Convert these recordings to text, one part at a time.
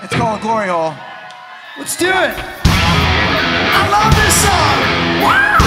It's called Glory Hole. Let's do it. I love this song. Wow.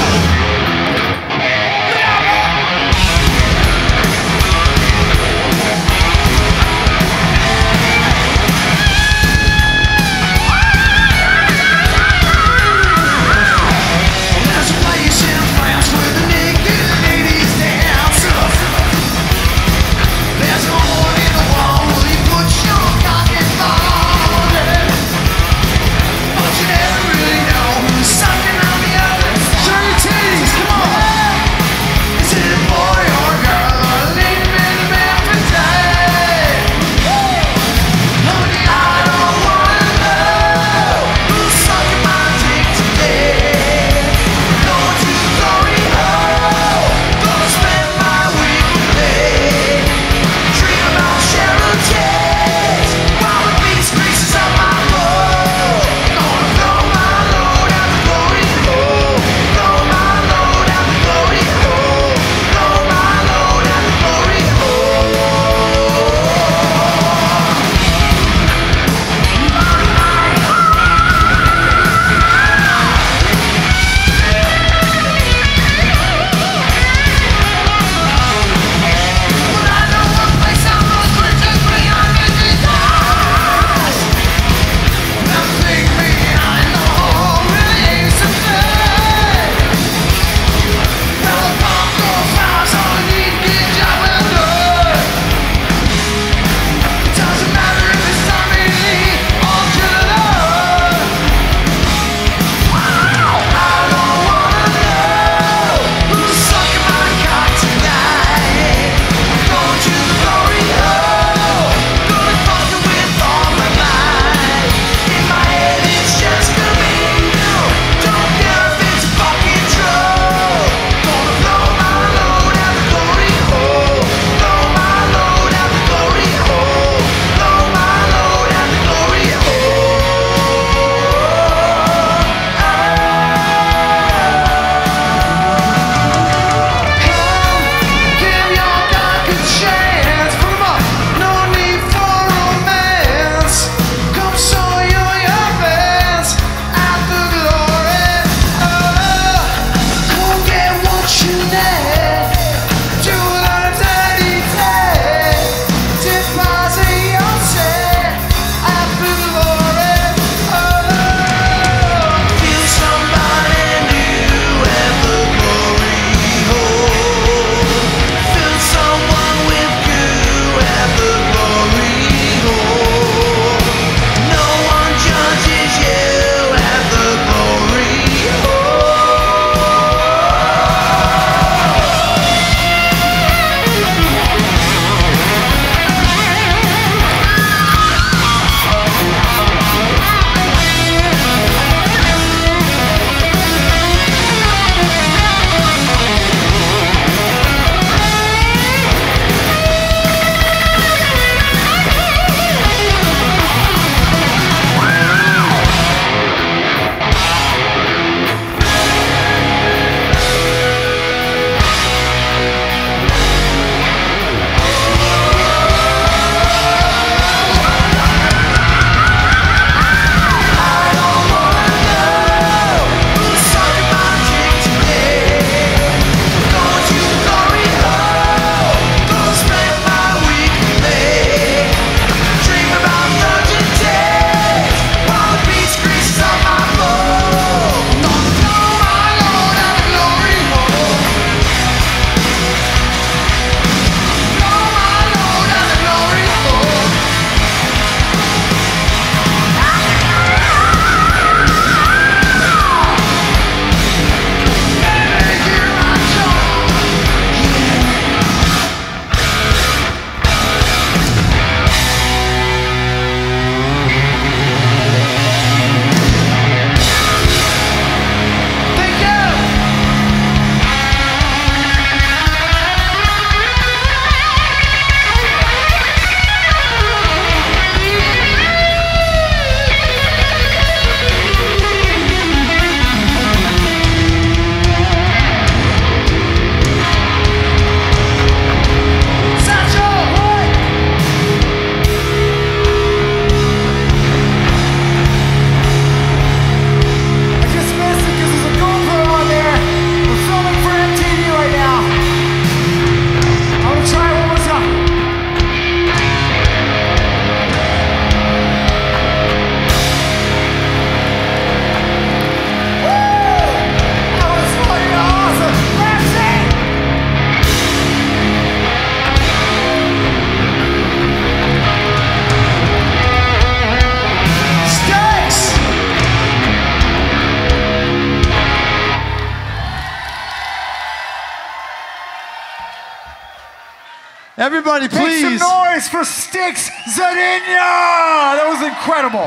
Everybody, please. Make some noise for Stix Zadinia. That was incredible.